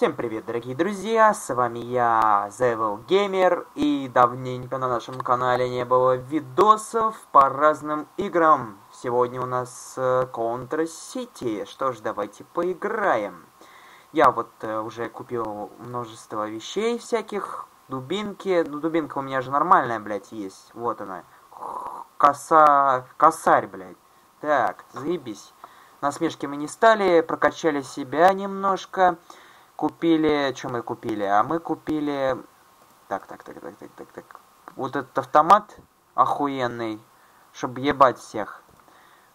Всем привет, дорогие друзья, с вами я, Zevil Gamer, и давненько на нашем канале не было видосов по разным играм. Сегодня у нас э, Contra City, что ж, давайте поиграем. Я вот э, уже купил множество вещей всяких, дубинки, ну дубинка у меня же нормальная, блядь, есть, вот она. Коса... косарь, блядь. Так, заебись. Насмешки мы не стали, прокачали себя немножко. Купили... Что мы купили? А мы купили... Так, так, так, так, так, так, так. Вот этот автомат охуенный, чтобы ебать всех.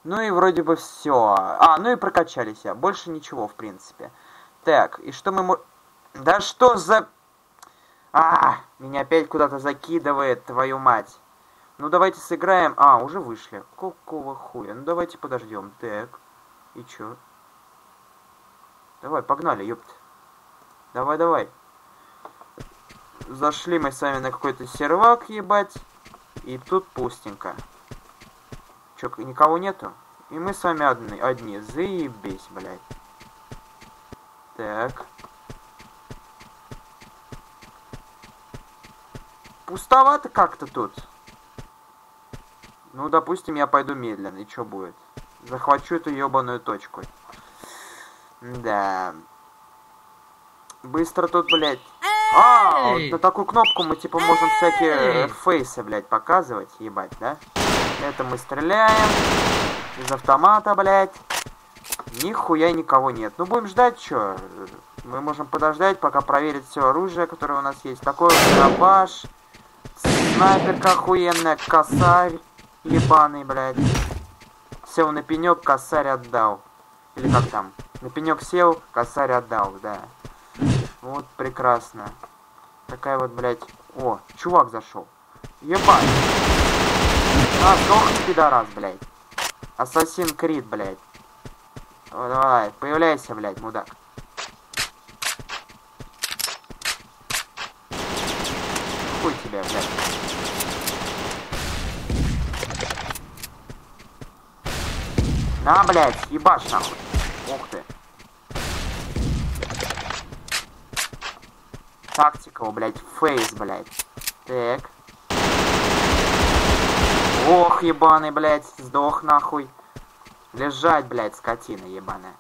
Ну и вроде бы все. А, ну и прокачали себя. Больше ничего, в принципе. Так, и что мы... Да что за... А, меня опять куда-то закидывает, твою мать. Ну давайте сыграем. А, уже вышли. Какого хуя? Ну давайте подождем. Так. И чё? Давай, погнали, ёпт. Давай, давай. Зашли мы с вами на какой-то сервак, ебать. И тут пустенько. Чё, никого нету? И мы с вами одни, одни. Заебись, блядь. Так. Пустовато как-то тут. Ну, допустим, я пойду медленно. И что будет? захвачу эту ебаную точку. Да. Быстро тут, блядь. А, вот на такую кнопку мы, типа, можем всякие фейсы, блядь, показывать, ебать, да? Это мы стреляем. Из автомата, блядь. Нихуя никого нет. Ну, будем ждать, что? Мы можем подождать, пока проверить все оружие, которое у нас есть. Такой дробаш. Снайперка охуенная, косарь ебаный, блядь. Сел на пенек, косарь отдал. Или как там? На пенек сел, косарь отдал, да. Вот прекрасно. Такая вот, блядь. О, чувак зашел. Ебать. А, сдохни, пидорас, блядь. Ассасин Крид, блядь. Давай, давай, появляйся, блядь, мудак. Хуй тебя, блядь. На, блядь, ебашь нахуй. Ух ты. Тактика, блядь, фейс, блядь. Так. Ох, ебаный, блядь, сдох нахуй. Лежать, блядь, скотина ебаная.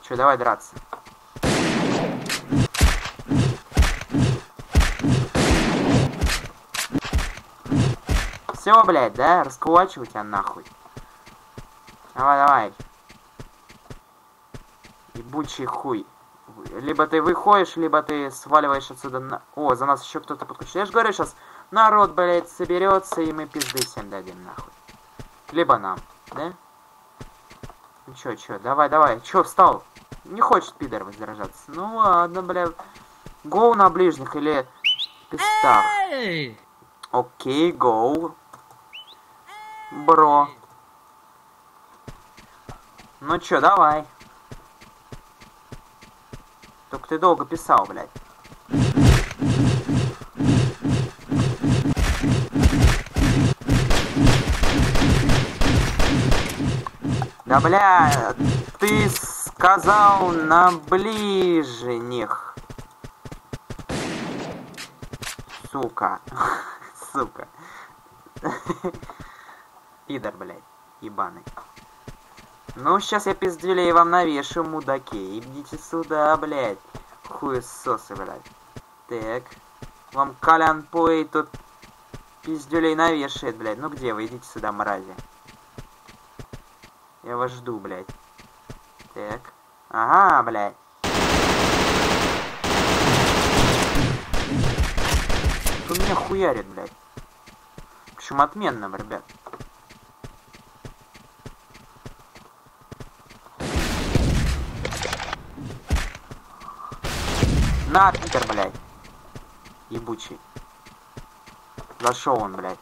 Че, давай драться. Все, блядь, да? Раскулачивай тебя нахуй. Давай, давай. Ебучий хуй. Либо ты выходишь, либо ты сваливаешь отсюда на... О, за нас еще кто-то подключил. Я же говорю, сейчас народ, блядь, соберется, и мы пизды всем дадим, нахуй. Либо нам, да? Ну чё, чё, давай, давай. Чё, встал? Не хочет пидор воздержаться. Ну ладно, бля. Гоу на ближних или пистах. Окей, гоу. Бро. Ну чё, давай. Только ты долго писал, блядь. Да, бля, ты сказал на ближних. Сука. Сука. Пидор, блядь, ебаный. Ну, сейчас я пиздюлей вам навешу, мудаки. Идите сюда, блядь. Хуесосы, блядь. Так. Вам Колян Пой тут пиздюлей навешает, блядь. Ну где вы? Идите сюда, мрази. Я вас жду, блядь. Так. Ага, блядь. Тут меня хуярит, блядь. Причем отменно, ребят. На, Питер, блядь. Ебучий. Зашел он, блядь.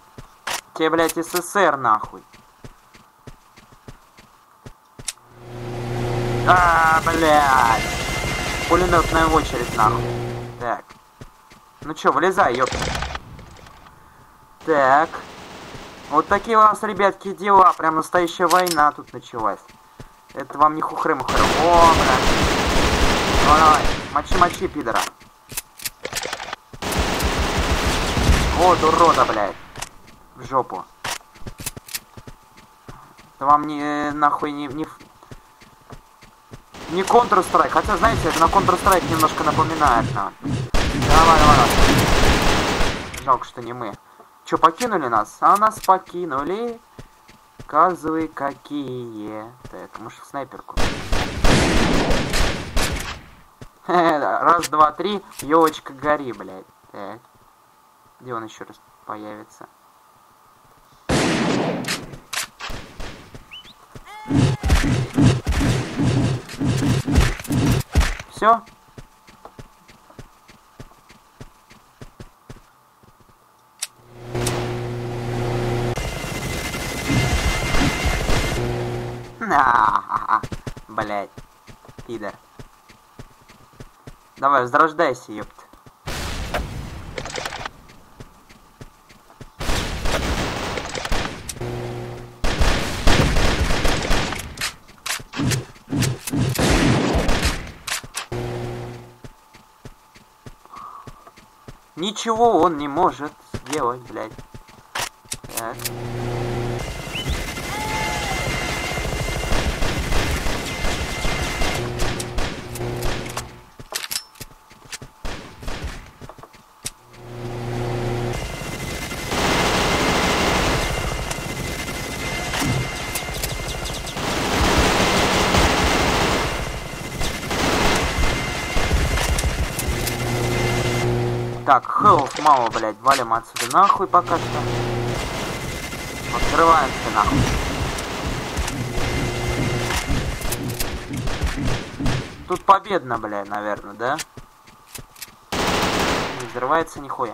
Тебе, блядь, СССР, нахуй. А, блядь. Пулеметная очередь, нахуй. Так. Ну чё, вылезай, ёпта. Так. Вот такие у нас, ребятки, дела. Прям настоящая война тут началась. Это вам не хухры-мухры. О, блядь. Давай, давай. Мочи, мочи, пидора. Вот урода, блядь. В жопу. Да вам не, э, нахуй, не, не, не Counter-Strike. Хотя, знаете, это на Counter-Strike немножко напоминает нам. Давай, давай, давай. Жалко, что не мы. Че, покинули нас? А нас покинули. Козлы какие. Так, может в снайперку. Раз, два, три. Елочка гори, блядь. Так. Где он еще раз появится? Все? Блять. Пидор. Давай, возрождайся, ёпт. Ничего он не может сделать, блядь. Так. Так, хелов мало, блядь. Валим отсюда нахуй пока что. Открываемся нахуй. Тут победно, блядь, наверное, да? Не взрывается нихуя.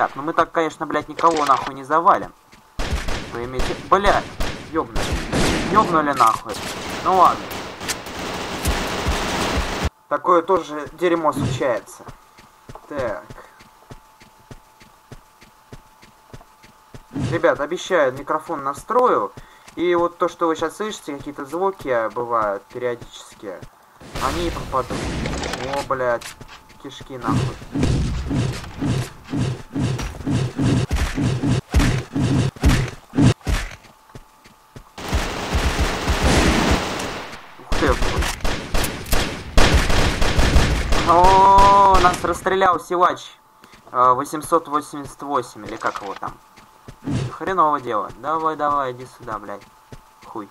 Так, ну мы так, конечно, блядь, никого нахуй не завалим. Вы имеете... Блядь, ёбнули. Ёбнули нахуй. Ну ладно. Такое тоже дерьмо случается. Так. Ребят, обещаю, микрофон настрою. И вот то, что вы сейчас слышите, какие-то звуки бывают периодически, они и пропадут. О, блядь, кишки нахуй. О, нас расстрелял силач 888, или как его там. Хреново дело. Давай, давай, иди сюда, блядь. Хуй.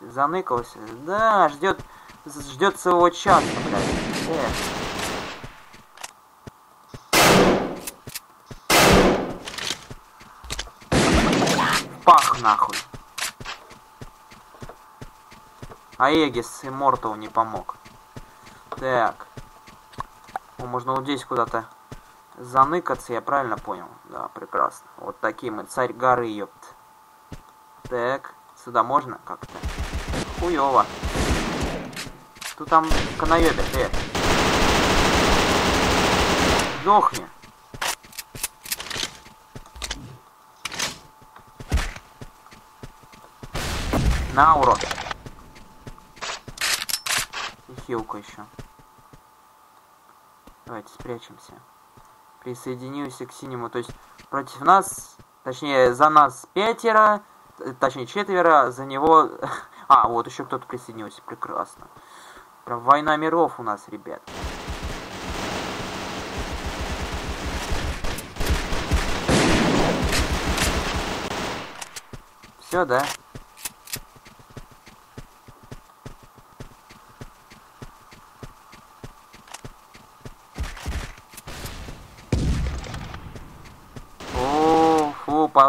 Заныкался. Да, ждет, ждет своего часа, блядь. Э. Пах нахуй. А Эгис Иммортал не помог. Так. О, можно вот здесь куда-то заныкаться, я правильно понял? Да, прекрасно. Вот такие мы, царь горы, ёпт. Так, сюда можно как-то? Хуёво. Тут там канаёбит, э. Сдохни. На, урод. И хилку еще. Давайте спрячемся. Присоединился к синему. То есть против нас, точнее за нас пятеро, точнее четверо, за него... А, вот еще кто-то присоединился. Прекрасно. Прям война миров у нас, ребят. Все, да?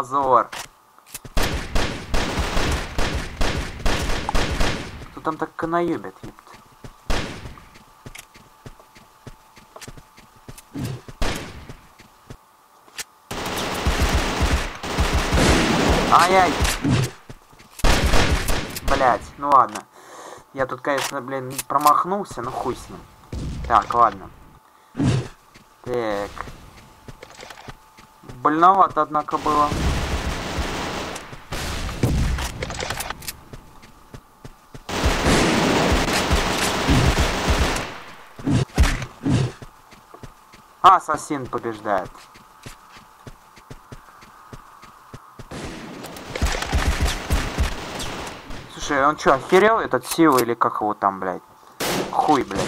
Позор. Кто там так канаюбит, епт? Ай-яй! Блять, ну ладно. Я тут, конечно, блин, промахнулся, но хуй с ним. Так, ладно. Так. Больновато, однако, было. Ассасин побеждает. Слушай, он что, охерел этот Сила или как его там, блядь? Хуй, блядь.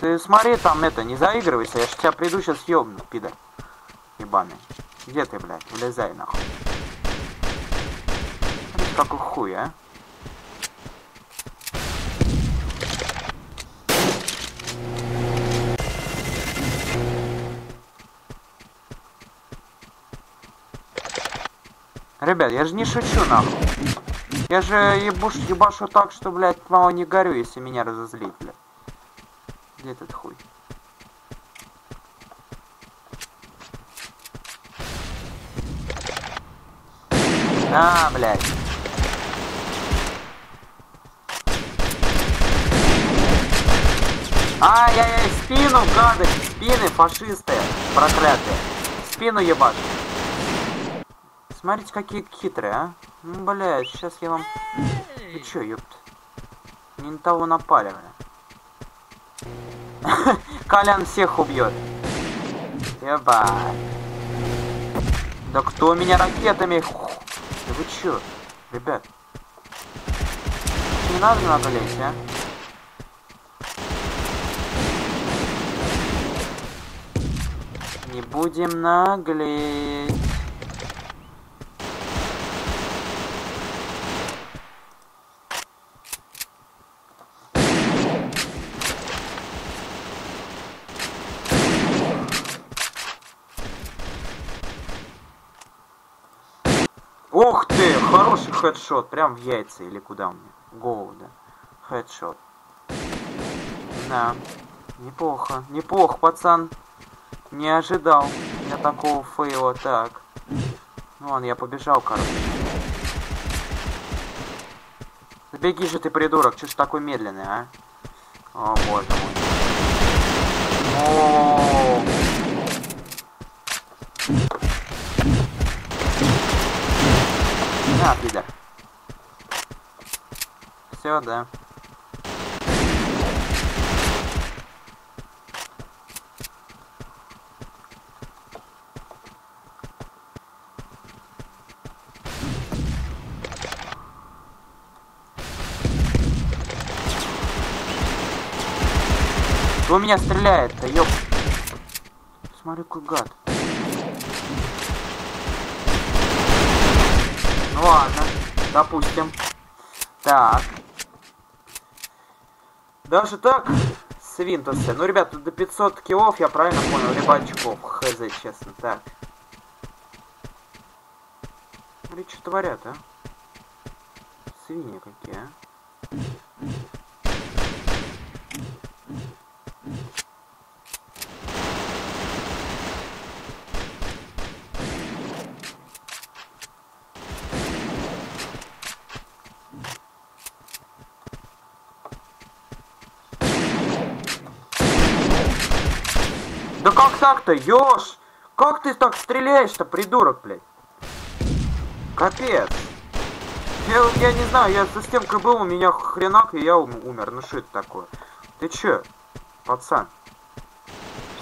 Ты смотри там это, не заигрывайся, я ж тебя приду сейчас ёбну, пидор. Ебаный. Где ты, блядь? Вылезай нахуй. Какой хуй, а? Ребят, я же не шучу, нахуй. Я же ебуш, ебашу так, что, блядь, мало не горю, если меня разозлить, блядь. Где этот хуй? На, блядь. Ай-яй-яй, спину, гады, спины, фашисты, проклятые. Спину ебашь. Смотрите, какие хитрые, а. Ну, блядь, сейчас я вам... Вы чё, ёпт? Не на того напали, бля. Колян всех убьет. Ебать. Да кто меня ракетами... Да вы чё? Ребят. Не надо наглеть, а? Не будем наглеть. Ох ты, хороший хедшот, прям в яйца или куда мне? Голову, да. Хедшот. Да, неплохо, неплохо, пацан. Не ожидал я такого фейла, так. Ну ладно, я побежал, короче. Забеги же ты, придурок, чё ж такой медленный, а? О, боже мой. О, -о, -о, -о. Все, да. Кто меня стреляет-то, ёп? Смотри, какой гад. Ну ладно, допустим. Так. Даже так, свинтусы. Ну, ребят, тут до 500 киллов, я правильно понял, либо очков. Хз, честно. Так. Смотри, что творят, а? Свиньи какие, а? Да как так-то, ёж? Как ты так стреляешь-то, придурок, блядь? Капец. Я, я не знаю, я со стемкой был, у меня хренак, и я умер. Ну что это такое? Ты чё, пацан?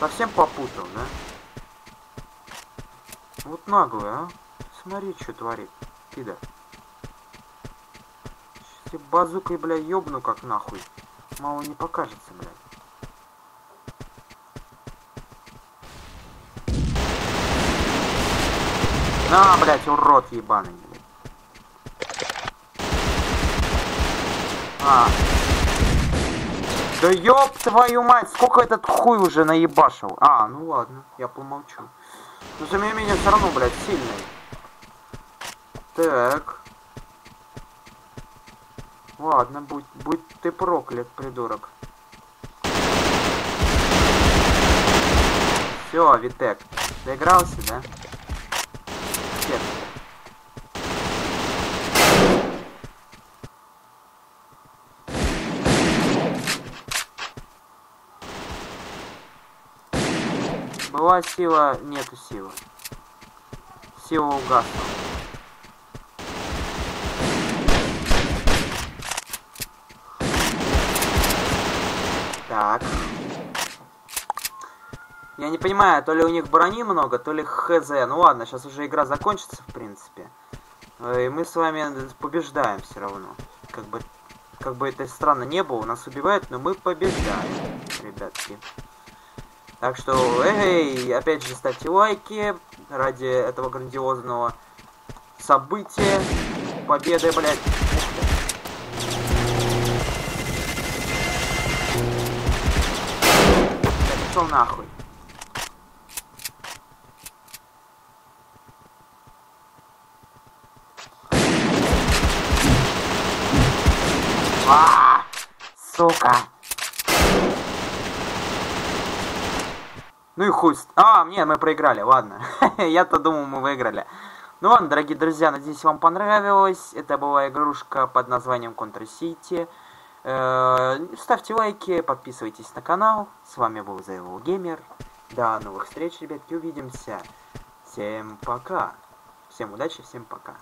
Совсем попутал, да? Вот наглый, а? Смотри, что творит, пидор. Сейчас базукой, бля, ёбну как нахуй. Мало не покажется, блядь. На, блядь, урод ебаный. А. Да ёб твою мать, сколько этот хуй уже наебашил. А, ну ладно, я помолчу. Но за меня все равно, блядь, сильный. Так. Ладно, будь, будь ты проклят, придурок. Все, Витек, доигрался, да? Была сила, нету силы. Сила угасла. Так. Я не понимаю, то ли у них брони много, то ли хз. Ну ладно, сейчас уже игра закончится, в принципе. Э, и мы с вами побеждаем все равно. Как бы, как бы это странно не было, нас убивают, но мы побеждаем, ребятки. Так что, эй, опять же, ставьте лайки ради этого грандиозного события. Победы, блядь. Пошел нахуй. А, сука. Ну и хуй. А, нет, мы проиграли, ладно. Я-то думал, мы выиграли. Ну ладно, дорогие друзья, надеюсь, вам понравилось. Это была игрушка под названием Contra City. Э, ставьте лайки, подписывайтесь на канал. С вами был Зайвол Геймер. До новых встреч, ребятки, увидимся. Всем пока. Всем удачи, всем пока.